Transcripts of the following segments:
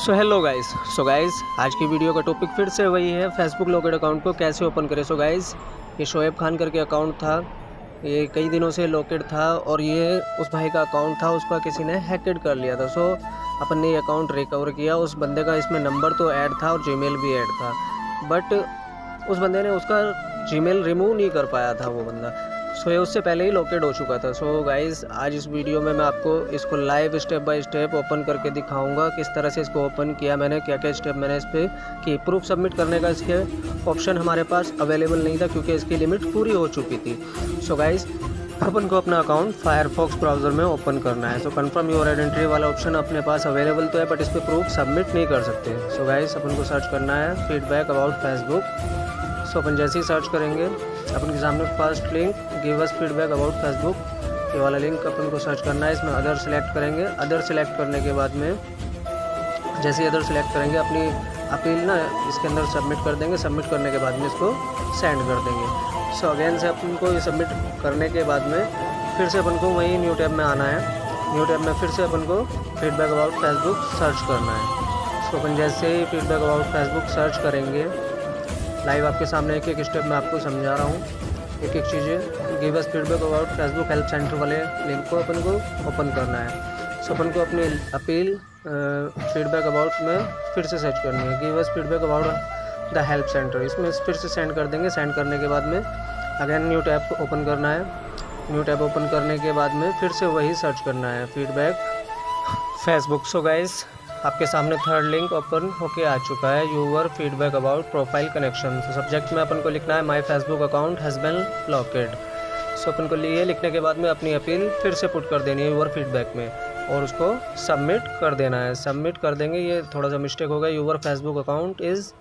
So hello guys so guys आज की video का टॉपिक फिर से वही है फेसबुक लॉकेट अकाउंट को कैसे ओपन करें? सो गाइस ये शोएब खान करके अकाउंट था। ये कई दिनों से लॉकेट था और ये उस भाई का अकाउंट था, उसका किसी ने हैकेड कर लिया था। सो अपन ने ये अकाउंट रिकवर किया। उस बंदे का इसमें नंबर तो ऐड था और जीमेल भी ऐड था। बट उस बंदे ने उसका जीमेल रिमूव नहीं कर पाया था वो बंदा। सो ये उससे पहले ही लोकेट हो चुका था। सो so, गाइस आज इस वीडियो में मैं आपको इसको live step by step open करके दिखाऊँगा किस तरह से इसको ओपन किया मैंने क्या क्या स्टेप मैंने इस पर की। प्रूफ सबमिट करने का इसके ऑप्शन हमारे पास अवेलेबल नहीं था क्योंकि इसकी लिमिट पूरी हो चुकी थी। सो so, गाइस अपन को अपना अकाउंट फायरफॉक्स ब्राउज़र में ओपन करना है। सो कन्फर्म योर आइडेंटिटी वाला ऑप्शन अपने पास अवेलेबल तो है बट इस पर प्रूफ सबमिट नहीं कर सकते। सो गाइस अपन को सर्च करना है। फीडबैक अबाउट फेसबुक सो अपन जैसे ही सर्च करेंगे, अपन के सामने first link give us feedback about Facebook ये वाला लिंक अपन को सर्च करना है। इसमें अदर सेलेक्ट करेंगे। अदर सेलेक्ट करने के बाद में, जैसे ही अदर सेलेक्ट करेंगे, अपनी अपील ना इसके अंदर सबमिट कर देंगे। सबमिट करने के बाद में इसको सेंड कर देंगे। सो अगेन से अपन को ये सबमिट करने के बाद में, फिर से अपन को वही न्यू टैब में आना है। न्यू टैब में फिर से अपन को फीडबैक अबाउट फेसबुक सर्च करना है। सो अपन जैसे ही फीडबैक अबाउट फेसबुक सर्च करेंगे लाइव आपके सामने एक एक स्टेप मैं आपको समझा रहा हूँ। एक एक चीज़ें give us feedback about Facebook help centre वाले लिंक को अपन को ओपन करना है। सो अपन को अपनी अपील फीडबैक अबाउट में फिर से सर्च करनी है। Give us feedback about the help centre इसमें फिर से सेंड कर देंगे। सेंड करने के बाद में अगेन न्यू टैब को ओपन करना है। न्यू टैब ओपन करने के बाद में फिर से वही सर्च करना है। फीडबैक फेसबुक सो गाइस आपके सामने थर्ड लिंक ओपन होके आ चुका है your feedback about profile connection तो सब्जेक्ट में अपन को लिखना है my Facebook account has been locked so अपन को लिए लिखने के बाद में अपनी अपील फिर से पुट कर देनी है यूवर फीडबैक में. और उसको सबमिट कर देना है. सबमिट कर देंगे ये थोड़ा सा मिस्टेक होगा यूवर फेसबुक अकाउंट इज़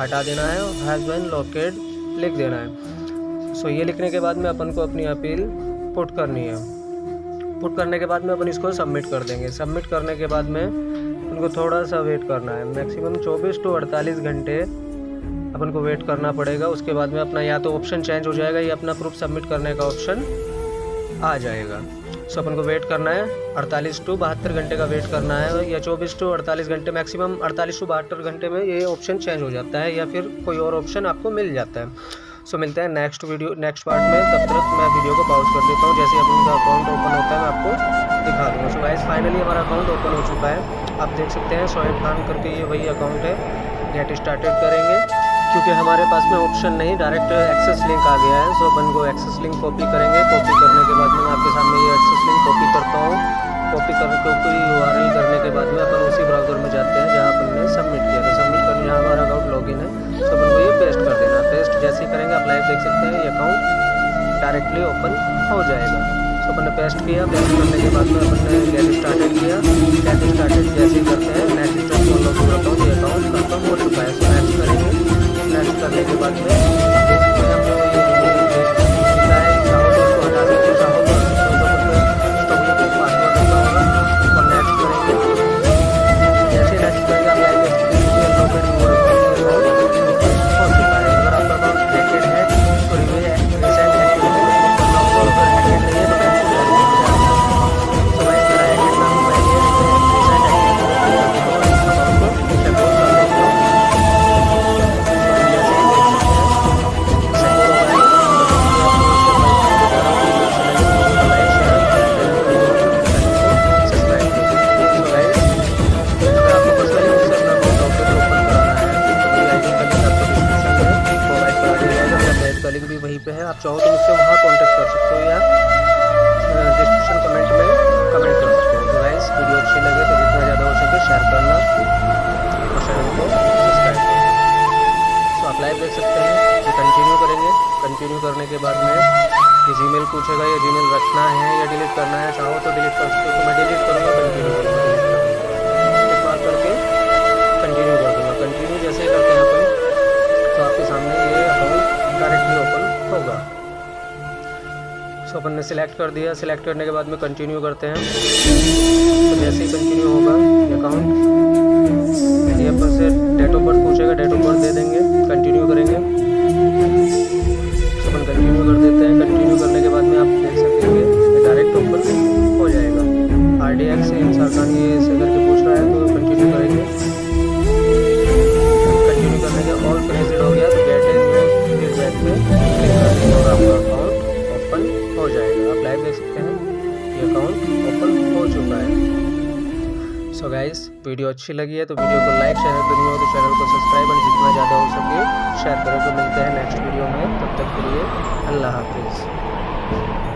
हटा देना है और हैज़ बिन लॉकेड लिख देना है. सो so, ये लिखने के बाद में अपन को अपनी अपील पुट करनी है. पुट करने के बाद में अपन इसको सबमिट कर देंगे। सबमिट करने के बाद में उनको थोड़ा सा वेट करना है। मैक्सिमम 24 टू 48 घंटे अपन को वेट करना पड़ेगा। उसके बाद में अपना या तो ऑप्शन चेंज हो जाएगा या अपना प्रूफ सबमिट करने का ऑप्शन आ जाएगा। सो अपन को वेट करना है। 48 टू बहत्तर घंटे का वेट करना है या 24 टू 48 घंटे मैक्सिमम 48 टू बहत्तर घंटे में ये ऑप्शन चेंज हो जाता है या फिर कोई और ऑप्शन आपको मिल जाता है। सो मिलते हैं नेक्स्ट वीडियो नेक्स्ट पार्ट में। तब तक मैं वीडियो को पॉज कर देता हूँ। जैसे अपन उनका अकाउंट ओपन होता है, मैं आपको दिखा दूँगा। सो गाइस फाइनली हमारा अकाउंट ओपन हो चुका है। आप देख सकते हैं शोएब खान करके ये वही अकाउंट है। गेट स्टार्टेड करेंगे। क्योंकि हमारे पास में ऑप्शन नहीं डायरेक्ट एक्सेस लिंक आ गया है। सो अपन को एक्सेस लिंक कॉपी करेंगे। कॉपी करने के बाद में आपके सामने ये एक्सेस लिंक कॉपी करता हूँ। कॉपी कर कॉपी यू करने के बाद में अपन उसी ब्राउज़र में जाते हैं, जहाँ अपन ने सबमिट किया था। सबमिट करने यहाँ हमारा अकाउंट लॉगिन है। लाइव देख सकते हैं। ये अकाउंट डायरेक्टली ओपन हो जाएगा। सो अपन ने पेस्ट किया पेस्ट करने के बाद में अपन ने गेट स्टार्टेड किया। गेट पे है। आप चाहो तो मुझसे वहाँ कॉन्टेक्ट कर सकते हो या डिस्क्रिप्शन कमेंट में कमेंट कर सकते हो। तो गाइस वीडियो अच्छी लगे तो जितना ज़्यादा हो सके शेयर करना और चैनल को सब्सक्राइब करना। तो आप लाइव देख सकते हैं। ये कंटिन्यू करेंगे। कंटिन्यू करने के बाद में ये जीमेल पूछेगा, ये जीमेल रखना है या डिलीट करना है। चाहो तो डिलीट कर सकते हो। तो मैं डिलीट करूँगा कंटिन्यू करूँगा। करके कंटिन्यू कर दूँगा। कंटिन्यू जैसे करते हैं अपन। तो आपके सामने ये अकाउंट सो अपन ने सिलेक्ट कर दिया। सिलेक्ट करने के बाद में कंटिन्यू करते हैं। तो जैसे ही कंटिन्यू होगा अकाउंट यहाँ पर से डेट ऑफ़ बर्थ पूछेगा डेट ऑफ़ बर्थ दे देंगे कंटिन्यू करेंगे। तो अपन कंटिन्यू कर देते हैं। कंटिन्यू करने के बाद में आप देख सकेंगे डायरेक्ट ओपन हो जाएगा। आर डी एक्स इन सरकार गाइस देख सकते हैं, ये अकाउंट ओपन हो चुका है। सो so गाइस वीडियो अच्छी लगी है तो वीडियो को लाइक शेयर करिए हो तो चैनल को सब्सक्राइब और जितना ज़्यादा हो सके शेयर करो। तो मिलते हैं नेक्स्ट वीडियो में। तब तक के लिए अल्लाह हाफिज़।